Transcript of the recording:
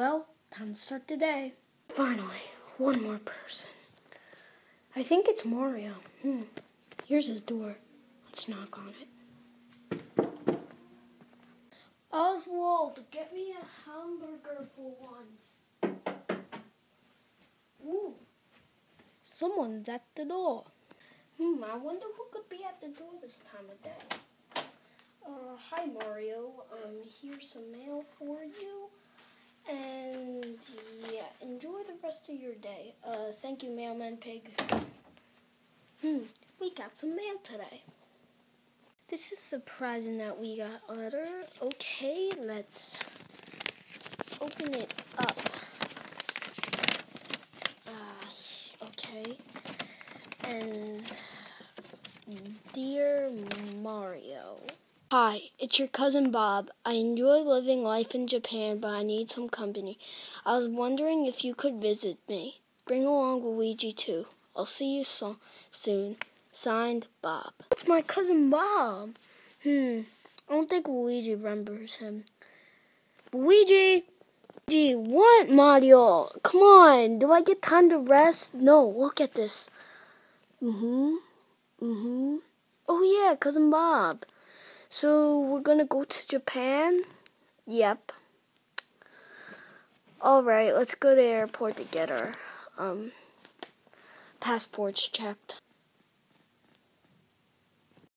Well, time to start the day. Finally, one more person. I think it's Mario. Hmm. Here's his door. Let's knock on it. Oswald, get me a hamburger for once. Ooh. Someone's at the door. Hmm, I wonder who could be at the door this time of day. Uh, hi Mario. Um, here's some mail for you. And yeah, enjoy the rest of your day. Uh, thank you, Mailman Pig. Hmm, we got some mail today. This is surprising that we got a letter. Okay, let's open it up. Uh, okay. And dear Mario. Hi, it's your cousin Bob. I enjoy living life in Japan, but I need some company. I was wondering if you could visit me. Bring along Luigi too. I'll see you so soon. Signed, Bob. It's my cousin Bob. Hmm. I don't think Luigi remembers him. Luigi! Luigi, what, Mario? Come on. Do I get time to rest? No, look at this. Mm-hmm. Mm-hmm. Oh, yeah, cousin Bob. So we're gonna go to Japan? Yep. Alright, let's go to the airport to get our um passports checked.